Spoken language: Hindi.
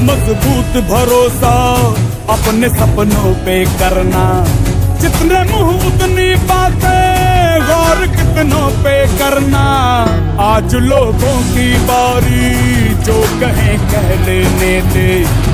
मज़बूत भरोसा अपने सपनों पे करना। जितने मुँह, उतनी बातें गौर कितनों पे करना। आज लोगों की बारी, जो कहें कह लेने दे।